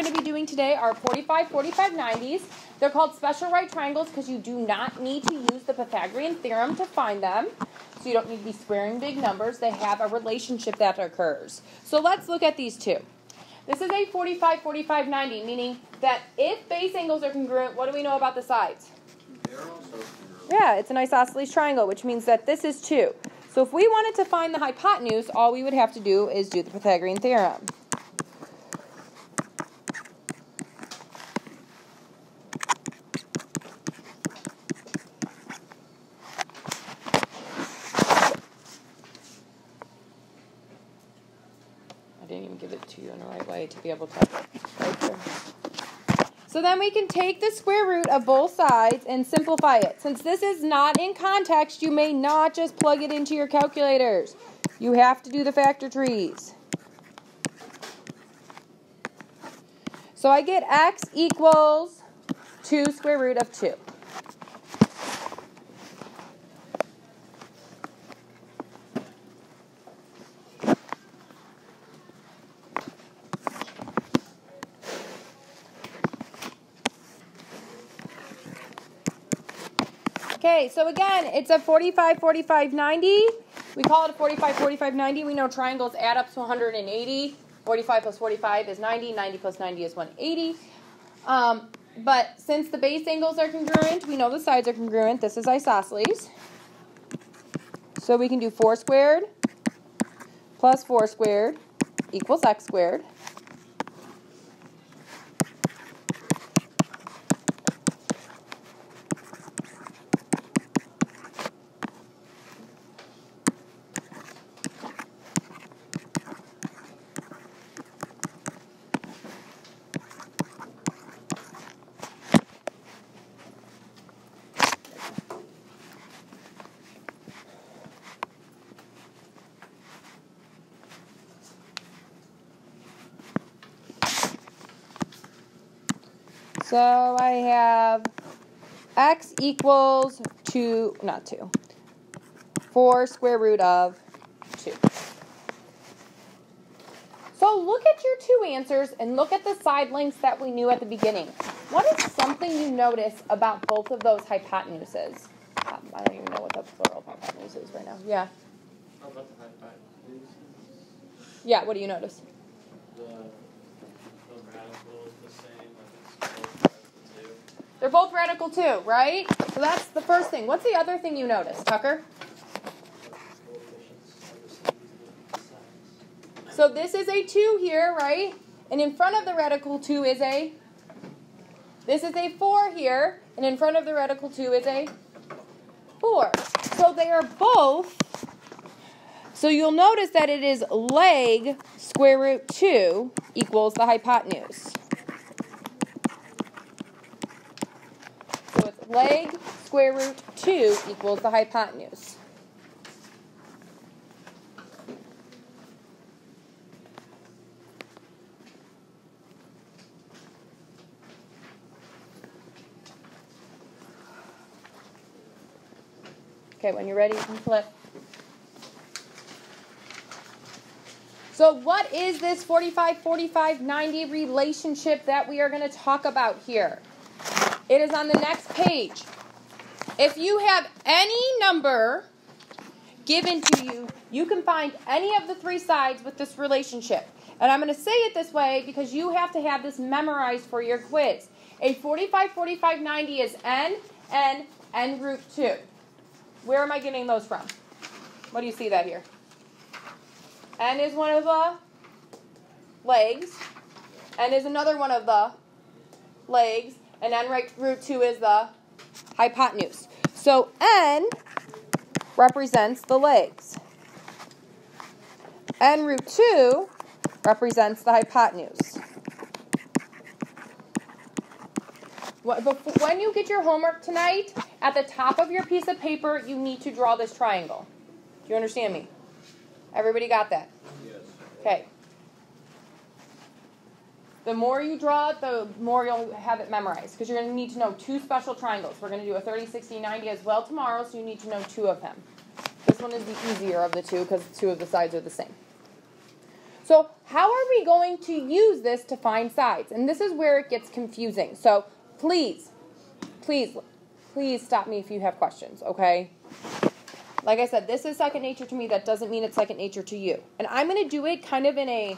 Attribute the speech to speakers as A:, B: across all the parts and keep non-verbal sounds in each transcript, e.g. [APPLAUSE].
A: going to be doing today are 45, 45, 90s. They're called special right triangles because you do not need to use the Pythagorean theorem to find them. So you don't need to be squaring big numbers. They have a relationship that occurs. So let's look at these two. This is a 45, 45, 90, meaning that if base angles are congruent, what do we know about the sides? Yeah, it's an isosceles triangle, which means that this is 2. So if we wanted to find the hypotenuse, all we would have to do is do the Pythagorean theorem. didn't even give it to you in the right way to be able to right. So then we can take the square root of both sides and simplify it. Since this is not in context, you may not just plug it into your calculators. You have to do the factor trees. So I get x equals 2 square root of 2. Okay, so again, it's a 45, 45, 90. We call it a 45, 45, 90. We know triangles add up to 180. 45 plus 45 is 90. 90 plus 90 is 180. Um, but since the base angles are congruent, we know the sides are congruent. This is isosceles. So we can do 4 squared plus 4 squared equals x squared. So I have x equals 2, not 2, 4 square root of 2. So look at your two answers and look at the side lengths that we knew at the beginning. What is something you notice about both of those hypotenuses? Um, I don't even know what the plural hypotenuse is right now. Yeah. Yeah, what do you notice?
B: The, the radical is the same,
A: they're both radical too, right? So that's the first thing. What's the other thing you notice, Tucker? So this is a 2 here, right? And in front of the radical 2 is a, this is a 4 here, and in front of the radical 2 is a 4. So they are both, so you'll notice that it is leg square root 2 equals the hypotenuse. Leg square root 2 equals the hypotenuse. Okay, when you're ready, you can flip. So, what is this 45 45 90 relationship that we are going to talk about here? It is on the next page. If you have any number given to you, you can find any of the three sides with this relationship. And I'm going to say it this way because you have to have this memorized for your quiz. A 45, 45, 90 is n, n, n root 2. Where am I getting those from? What do you see that here? n is one of the legs. n is another one of the legs and n root 2 is the hypotenuse. So n represents the legs. n root 2 represents the hypotenuse. When you get your homework tonight, at the top of your piece of paper, you need to draw this triangle. Do you understand me? Everybody got that?
B: Yes.
A: Okay. The more you draw it, the more you'll have it memorized because you're going to need to know two special triangles. We're going to do a 30, 60, 90 as well tomorrow, so you need to know two of them. This one is the easier of the two because two of the sides are the same. So how are we going to use this to find sides? And this is where it gets confusing. So please, please, please stop me if you have questions, okay? Like I said, this is second nature to me. That doesn't mean it's second nature to you. And I'm going to do it kind of in a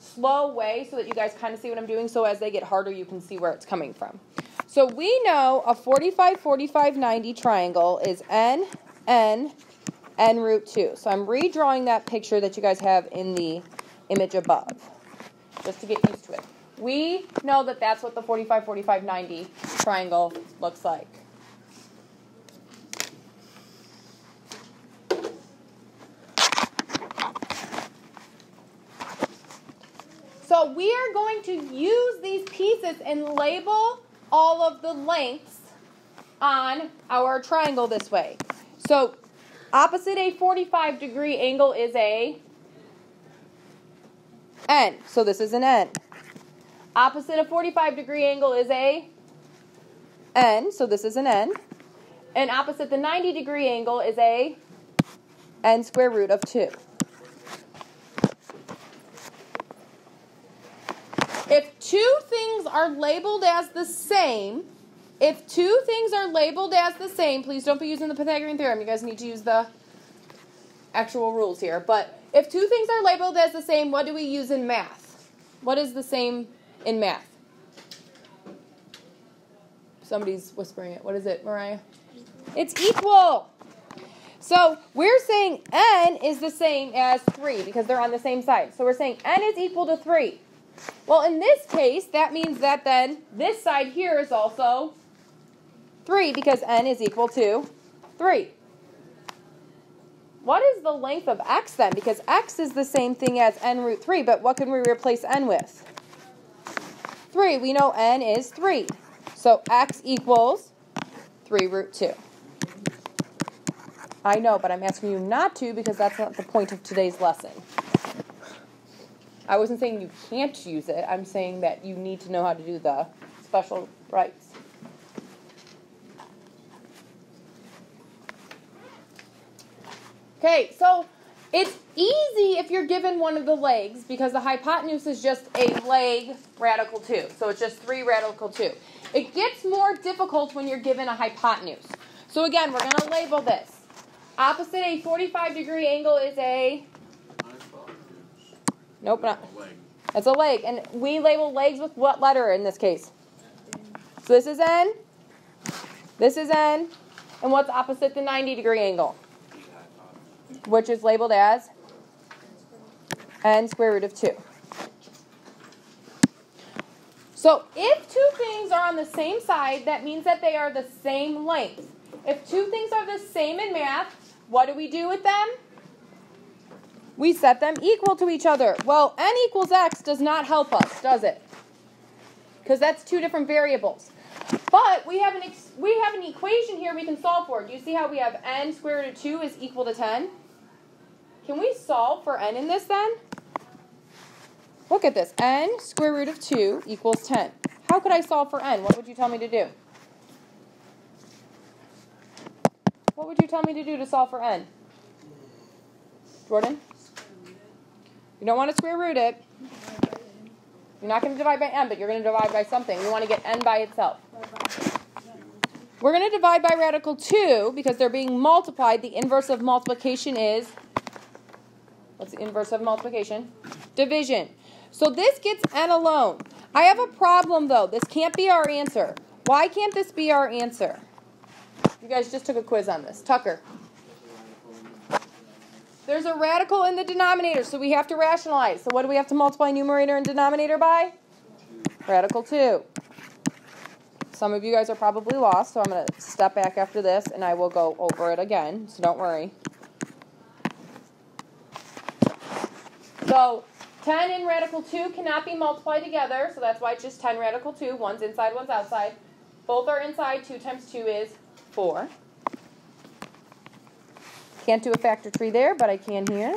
A: slow way so that you guys kind of see what I'm doing. So as they get harder, you can see where it's coming from. So we know a 45, 45, 90 triangle is n, n, n root 2. So I'm redrawing that picture that you guys have in the image above, just to get used to it. We know that that's what the 45, 45, 90 triangle looks like. So we are going to use these pieces and label all of the lengths on our triangle this way. So opposite a 45 degree angle is a n. So this is an n. Opposite a 45 degree angle is a n. So this is an n. And opposite the 90 degree angle is a n square root of 2. If two things are labeled as the same, if two things are labeled as the same, please don't be using the Pythagorean theorem. You guys need to use the actual rules here. But if two things are labeled as the same, what do we use in math? What is the same in math? Somebody's whispering it. What is it, Mariah? It's equal. So we're saying n is the same as 3 because they're on the same side. So we're saying n is equal to 3. Well, in this case, that means that then this side here is also 3 because n is equal to 3. What is the length of x then? Because x is the same thing as n root 3, but what can we replace n with? 3. We know n is 3. So x equals 3 root 2. I know, but I'm asking you not to because that's not the point of today's lesson. I wasn't saying you can't use it. I'm saying that you need to know how to do the special rights. Okay, so it's easy if you're given one of the legs because the hypotenuse is just a leg radical 2. So it's just 3 radical 2. It gets more difficult when you're given a hypotenuse. So again, we're going to label this. Opposite a 45 degree angle is a Nope, not. It's a leg. And we label legs with what letter in this case? So this is N. This is N. And what's opposite the 90 degree angle? Which is labeled as N square root of 2. So if two things are on the same side, that means that they are the same length. If two things are the same in math, what do we do with them? We set them equal to each other. Well, n equals x does not help us, does it? Because that's two different variables. But we have an we have an equation here we can solve for. Do you see how we have n square root of 2 is equal to 10? Can we solve for n in this then? Look at this. n square root of 2 equals 10. How could I solve for n? What would you tell me to do? What would you tell me to do to solve for n? Jordan? You don't want to square root it. You're not going to divide by n, but you're going to divide by something. We want to get n by itself. We're going to divide by radical 2 because they're being multiplied. The inverse of multiplication is, what's the inverse of multiplication? Division. So this gets n alone. I have a problem though. This can't be our answer. Why can't this be our answer? You guys just took a quiz on this. Tucker. There's a radical in the denominator, so we have to rationalize. So what do we have to multiply numerator and denominator by? Radical 2. Some of you guys are probably lost, so I'm going to step back after this and I will go over it again, so don't worry. So 10 and radical 2 cannot be multiplied together, so that's why it's just 10 radical 2. One's inside, one's outside. Both are inside. 2 times 2 is 4. Can't do a factor tree there, but I can here.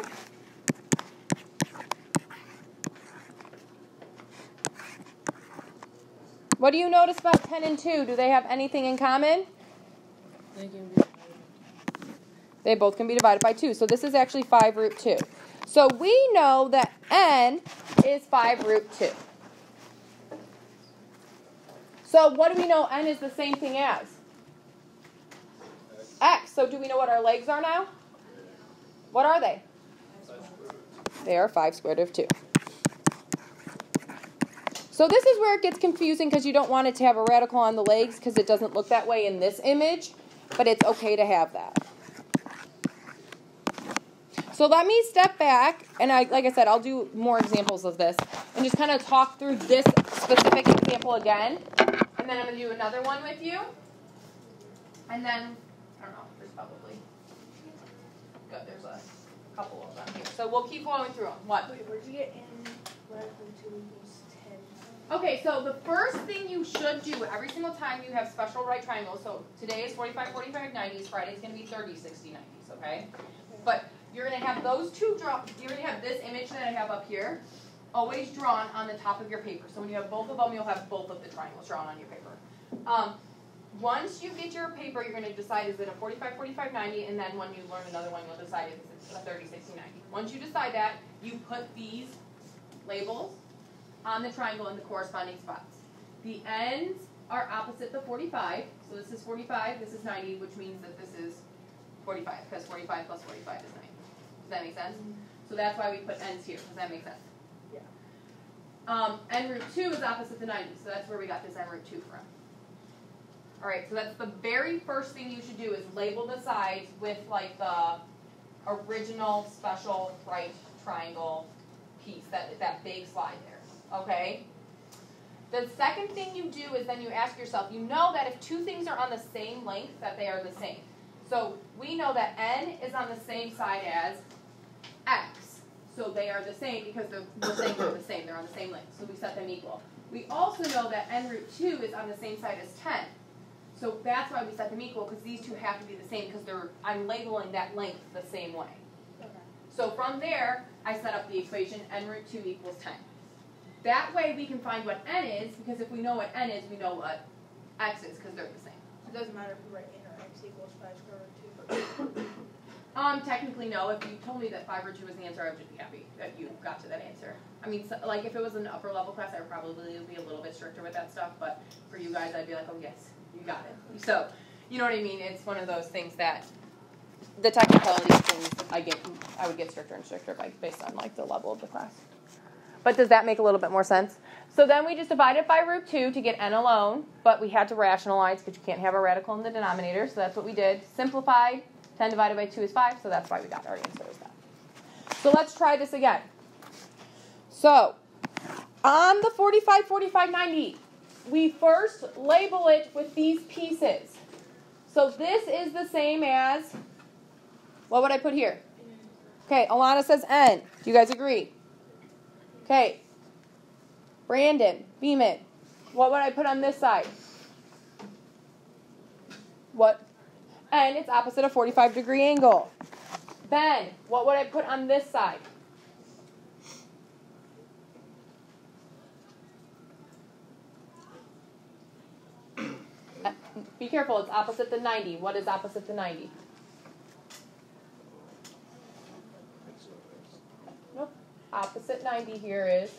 A: What do you notice about 10 and 2? Do they have anything in common? They both can be divided by 2. So this is actually 5 root 2. So we know that n is 5 root 2. So what do we know n is the same thing as? x. So do we know what our legs are now? What are they? They are 5 squared root of 2. So this is where it gets confusing because you don't want it to have a radical on the legs because it doesn't look that way in this image, but it's okay to have that. So let me step back, and I, like I said, I'll do more examples of this, and just kind of talk through this specific example again, and then I'm going to do another one with you, and then, I don't know, there's probably, good, there's a couple of them here. So we'll keep going through them. What?
C: Wait, where'd you get in radical 2 equals 10?
A: Okay, so the first thing you should do every single time you have special right triangles, so today is 45, 45, 90s, Friday's going to be 30, 60, 90s, okay? But you're going to have those two draw, you're going to have this image that I have up here, always drawn on the top of your paper. So when you have both of them, you'll have both of the triangles drawn on your paper. Um, once you get your paper, you're going to decide is it a 45, 45, 90, and then when you learn another one, you'll decide if it's a 30, 60, 90. Once you decide that, you put these labels on the triangle in the corresponding spots. The ends are opposite the 45, so this is 45, this is 90, which means that this is 45, because 45 plus 45 is 90. Does that make sense? So that's why we put ends here. Does that make sense?
C: Yeah.
A: Um, n root 2 is opposite the 90, so that's where we got this n root 2 from. Alright, so that's the very first thing you should do is label the sides with like the original special right triangle piece, that, that big slide there. Okay? The second thing you do is then you ask yourself, you know that if two things are on the same length, that they are the same. So we know that n is on the same side as x. So they are the same because they're, they're the same. They're on the same length. So we set them equal. We also know that n root 2 is on the same side as 10. So that's why we set them equal because these two have to be the same because they're I'm labeling that length the same way.
C: Okay.
A: So from there, I set up the equation n root 2 equals 10. That way we can find what n is because if we know what n is, we know what x is because they're the same.
C: It doesn't matter if we write in or x equals 5 square root 2. [COUGHS]
A: Um, technically no. If you told me that five root two was the answer, I would just be happy that you got to that answer. I mean, so, like if it was an upper level class, I would probably be a little bit stricter with that stuff. But for you guys, I'd be like, oh yes, you got it. So, you know what I mean? It's one of those things that the technicalities things I get, I would get stricter and stricter by based on like the level of the class. But does that make a little bit more sense? So then we just divided by root 2 to get n alone, but we had to rationalize because you can't have a radical in the denominator, so that's what we did. Simplified, 10 divided by 2 is 5, so that's why we got our answer is that. So let's try this again. So, on the 45, 45, 90, we first label it with these pieces. So this is the same as, what would I put here? Okay, Alana says n. Do you guys agree? Okay. Brandon, Beeman, what would I put on this side? What? And it's opposite a 45 degree angle. Ben, what would I put on this side? Uh, be careful, it's opposite the 90. What is opposite the 90? Nope. Opposite 90 here is.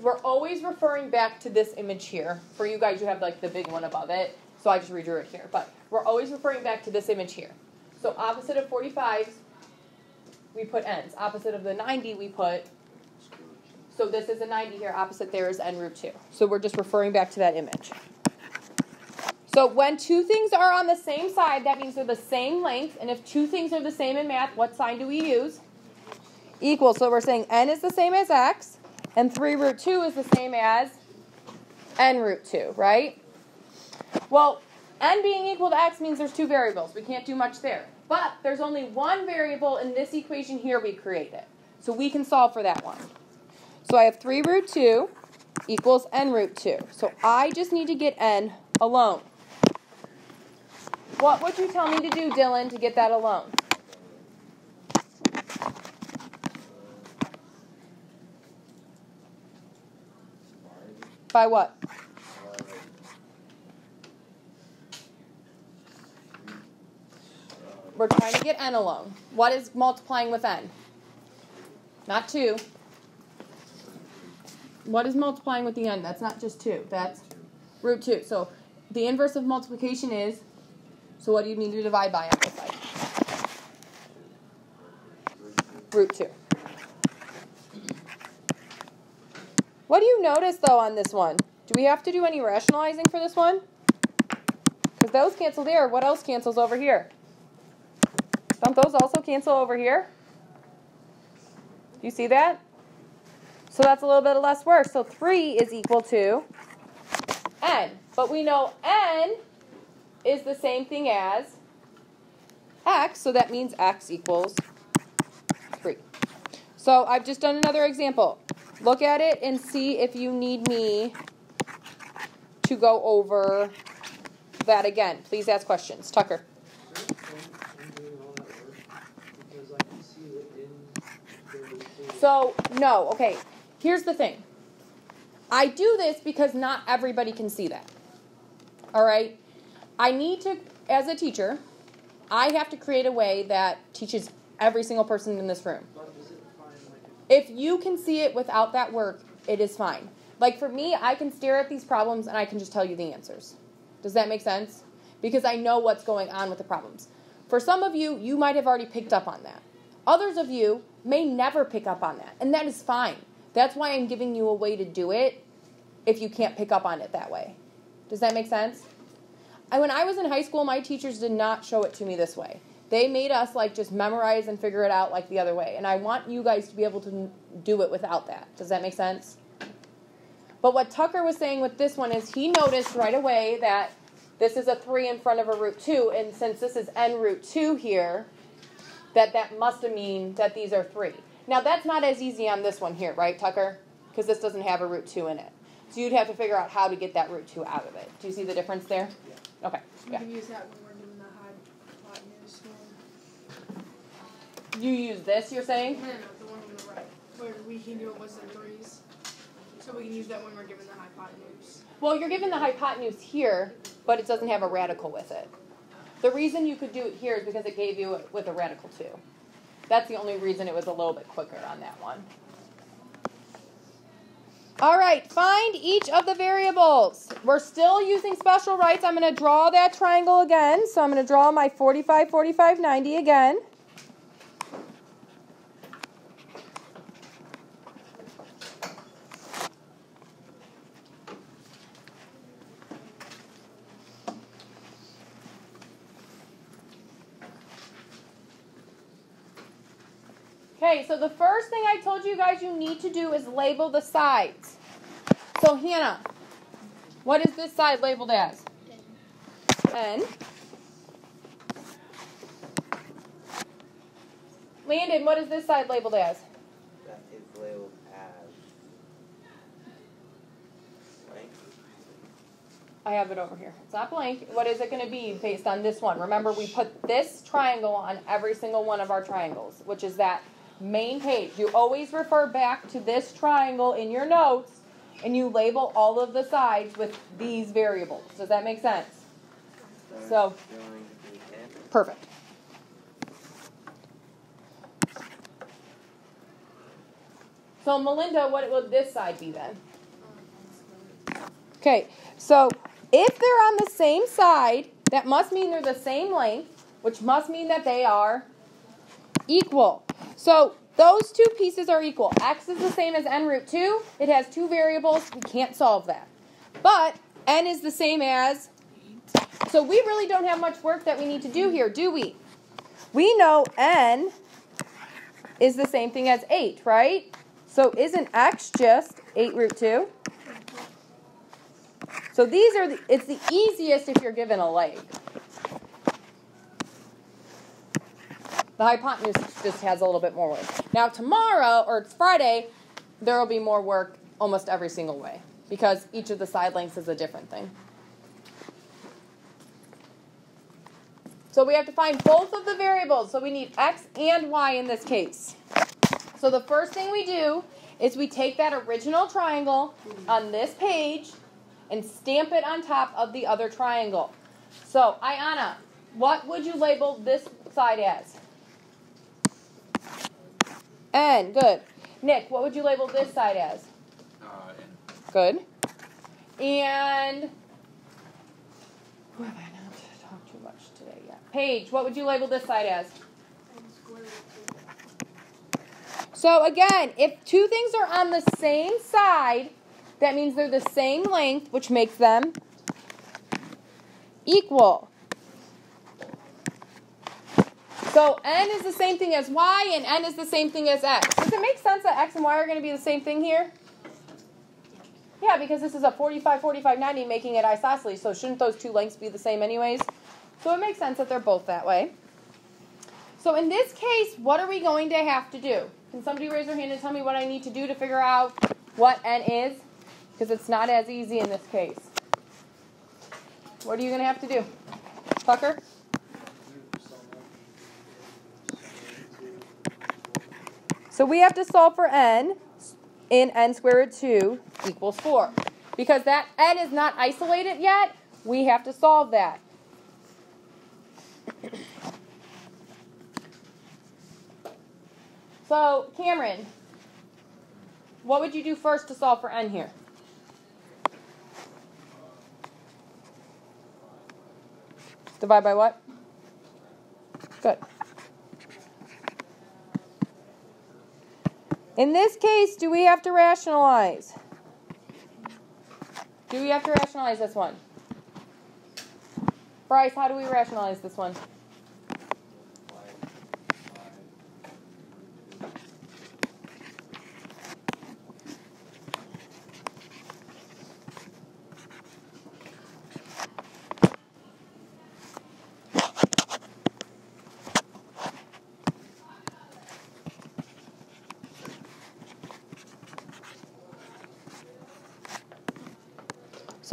A: We're always referring back to this image here. For you guys, you have like the big one above it. So I just redrew it here. But we're always referring back to this image here. So opposite of 45s, we put n's. Opposite of the 90, we put. So this is a 90 here. Opposite there is n root 2. So we're just referring back to that image. So when two things are on the same side, that means they're the same length. And if two things are the same in math, what sign do we use? Equal. So we're saying n is the same as x, and 3 root 2 is the same as n root 2, right? Well, n being equal to x means there's two variables. We can't do much there. But there's only one variable in this equation here we created. So we can solve for that one. So I have 3 root 2 equals n root 2. So I just need to get n alone. What would you tell me to do, Dylan, to get that alone? By what? We're trying to get n alone. What is multiplying with n? Not 2. What is multiplying with the n? That's not just 2. That's root 2. So the inverse of multiplication is, so what do you need to divide by on this side? Root 2. What do you notice though on this one? Do we have to do any rationalizing for this one? Because those cancel there. What else cancels over here? Don't those also cancel over here? Do you see that? So that's a little bit less work. So 3 is equal to n. But we know n is the same thing as x, so that means x equals 3. So I've just done another example. Look at it and see if you need me to go over that again. Please ask questions. Tucker. So, no, okay. Here's the thing. I do this because not everybody can see that. All right? I need to, as a teacher, I have to create a way that teaches every single person in this room. If you can see it without that work, it is fine. Like for me, I can stare at these problems and I can just tell you the answers. Does that make sense? Because I know what's going on with the problems. For some of you, you might have already picked up on that. Others of you may never pick up on that, and that is fine. That's why I'm giving you a way to do it if you can't pick up on it that way. Does that make sense? I, when I was in high school, my teachers did not show it to me this way. They made us like just memorize and figure it out like the other way. And I want you guys to be able to do it without that. Does that make sense? But what Tucker was saying with this one is he noticed right away that this is a 3 in front of a root 2. And since this is n root 2 here, that that must mean that these are 3. Now that's not as easy on this one here, right, Tucker? Because this doesn't have a root 2 in it. So you'd have to figure out how to get that root 2 out of it. Do you see the difference there?
B: Yeah.
A: Okay.
C: We
A: Yeah.
C: can use that when we're doing the hypotenuse one.
A: You use this, you're saying?
C: No, no, the one on the right, where we can do it with the threes. So we can use that when we're given the hypotenuse.
A: Well, you're given the hypotenuse here, but it doesn't have a radical with it. The reason you could do it here is because it gave you it with a radical too. That's the only reason it was a little bit quicker on that one. All right, find each of the variables. We're still using special rights. I'm going to draw that triangle again. So I'm going to draw my 45, 45, 90 again. Okay, so the first thing I told you guys you need to do is label the sides. So, Hannah, what is this side labeled as? N. Landon, what is this side labeled as?
D: That is labeled as blank.
A: I have it over here. It's not blank. What is it going to be based on this one? Remember, we put this triangle on every single one of our triangles, which is that main page. You always refer back to this triangle in your notes and you label all of the sides with these variables. Does that make sense? So-
D: That's going to be N.
A: Perfect. So, Melinda, what would this side be then? Okay, so if they're on the same side, that must mean they're the same length, which must mean that they are equal. So those two pieces are equal. X is the same as n root 2. It has two variables. We can't solve that. But n is the same as, so we really don't have much work that we need to do here, do we? We know n is the same thing as 8, right? So isn't x just 8 root 2? So these are, the, it's the easiest if you're given a leg. The hypotenuse just has a little bit more work. Now tomorrow, or it's Friday, there will be more work almost every single way because each of the side lengths is a different thing. So we have to find both of the variables. So we need x and y in this case. So the first thing we do is we take that original triangle on this page and stamp it on top of the other triangle. So, Ayana, what would you label this side as? N. Good. Nick, what would you label this side as?
B: Uh, and
A: Good. And who have I not talked too much today yet? Paige, what would you label this side as? So again, if two things are on the same side, that means they're the same length, which makes them equal. So n is the same thing as y, and n is the same thing as x. Does it make sense that x and y are going to be the same thing here? Yeah, because this is a 45, 45, 90, making it isosceles, so shouldn't those two lengths be the same anyways? So it makes sense that they're both that way. So in this case, what are we going to have to do? Can somebody raise their hand and tell me what I need to do to figure out what n is? Because it's not as easy in this case. What are you going to have to do? Tucker? So we have to solve for n in n squared root 2 equals 4. Because that n is not isolated yet, we have to solve that. So, Cameron, what would you do first to solve for n here? Divide by what? Good. In this case, do we have to rationalize? Do we have to rationalize this one? Bryce, how do we rationalize this one?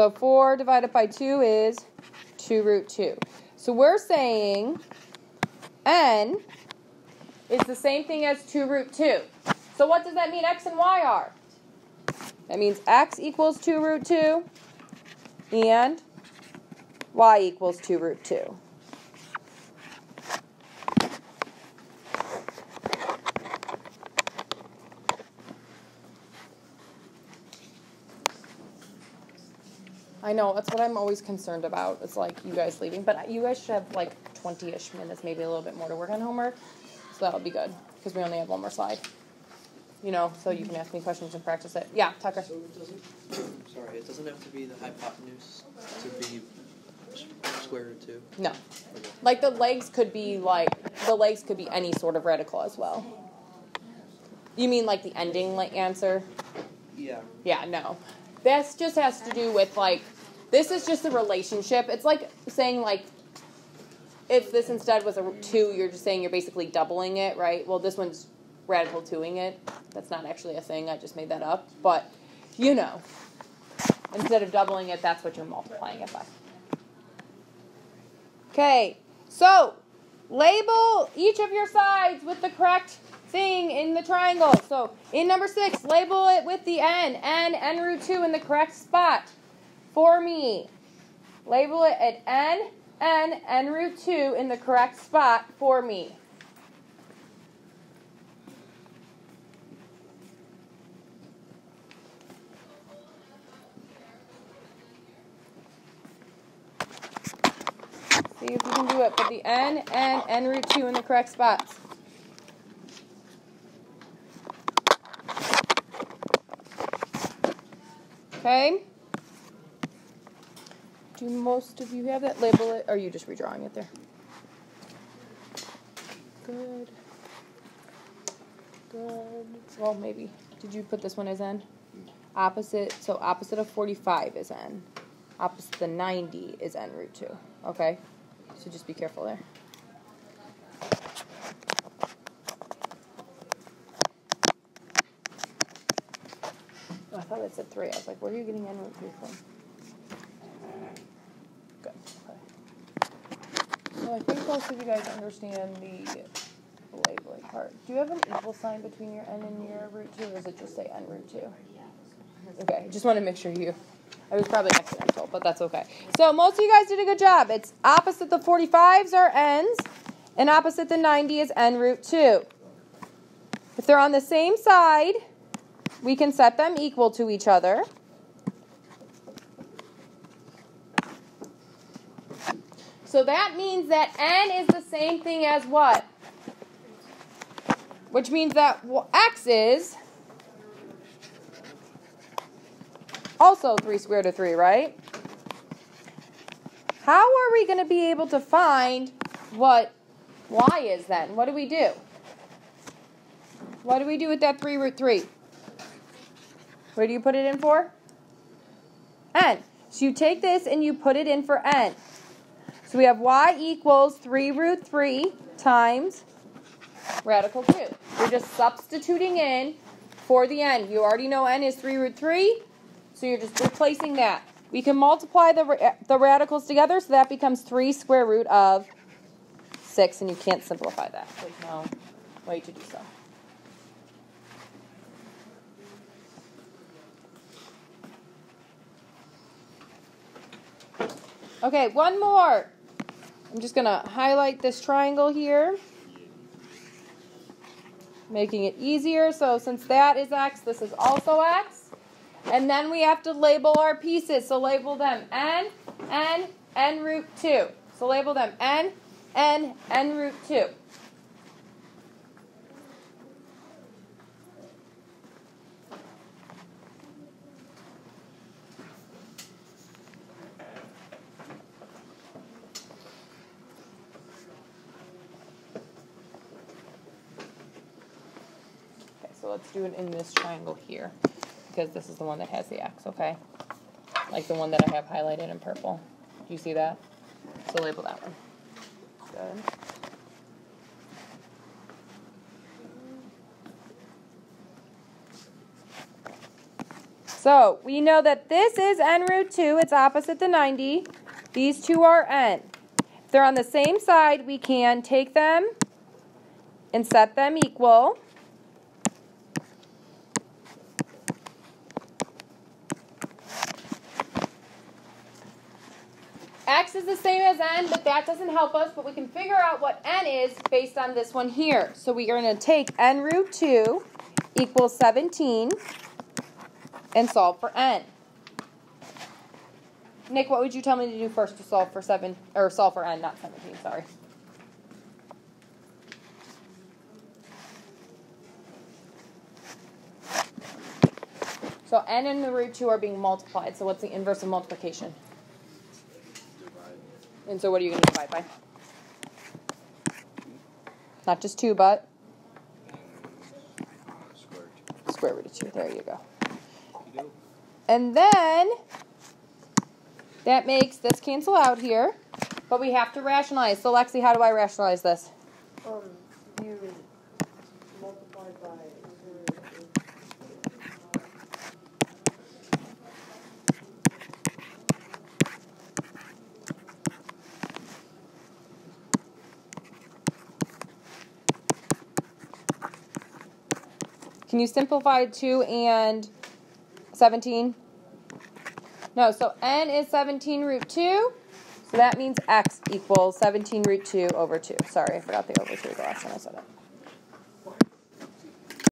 A: So 4 divided by 2 is 2 root 2. So we're saying n is the same thing as 2 root 2. So what does that mean x and y are? That means x equals 2 root 2 and y equals 2 root 2. I know, that's what I'm always concerned about. It's like you guys leaving. But you guys should have like 20 ish minutes, maybe a little bit more to work on homework. So that would be good because we only have one more slide. You know, so you can ask me questions and practice it. Yeah, Tucker.
E: So it doesn't, [COUGHS] sorry, it doesn't have to be the hypotenuse to be square root two?
A: No. Like the legs could be like, the legs could be any sort of radical as well. You mean like the ending like answer?
E: Yeah.
A: Yeah, no. This just has to do with like this is just a relationship. It's like saying like if this instead was a two, you're just saying you're basically doubling it, right? Well, this one's radical twoing it. That's not actually a thing. I just made that up, but you know, instead of doubling it, that's what you're multiplying it by. Okay, so label each of your sides with the correct thing in the triangle. So in number six, label it with the n, n, n root 2 in the correct spot for me. Label it at n, n, n root 2 in the correct spot for me. See if you can do it. Put the n, n, n root 2 in the correct spots. Okay. Do most of you have that? Label it, or are you just redrawing it there? Good. Good. Well, maybe. Did you put this one as n? Opposite. So opposite of 45 is n. Opposite the 90 is n root 2. Okay. So just be careful there. Oh, I thought it said three. I was like, where are you getting n root 2 from? Good. Okay. I think most of you guys understand the labeling part. Do you have an equal sign between your n and your root 2, or does it just say n root 2? Okay, I just want to make sure you. I was probably accidental, but that's okay. So most of you guys did a good job. It's opposite the 45s are n's, and opposite the 90 is n root 2. If they're on the same side, we can set them equal to each other. So that means that n is the same thing as what? Which means that x is also 3 squared of 3, right? How are we going to be able to find what y is then? What do we do? What do we do with that 3 root 3? Where do you put it in for? n. So you take this and you put it in for n. So we have y equals 3 root 3 times radical 2. We're just substituting in for the n. You already know n is 3 root 3, so you're just replacing that. We can multiply the, the radicals together, so that becomes 3 square root of 6, and you can't simplify that. There's no way to do so. Okay, one more. I'm just going to highlight this triangle here, making it easier. So since that is x, this is also x. And then we have to label our pieces. So label them n, n, n root 2. So label them n, n, n root 2. Do it in this triangle here because this is the one that has the X, okay? Like the one that I have highlighted in purple. Do you see that? So label that one. Good. So we know that this is n root 2. It's opposite the 90. These two are n. If they're on the same side, we can take them and set them equal. X is the same as n, but that doesn't help us, but we can figure out what n is based on this one here. So we are going to take n root 2 equals 17 and solve for n. Nick, what would you tell me to do first to solve for 7, or solve for n, not 17, sorry. So n and the root 2 are being multiplied, so what's the inverse of multiplication? And so what are you going to divide by? Not just 2, but square root of 2. There you go. And then that makes this cancel out here, but we have to rationalize. So Lexi, how do I rationalize this?
F: Um, you multiply by
A: you simplify 2 and 17? No, so n is 17 root 2. So that means x equals 17 root 2 over 2. Sorry, I forgot the over 2 the last time I said it.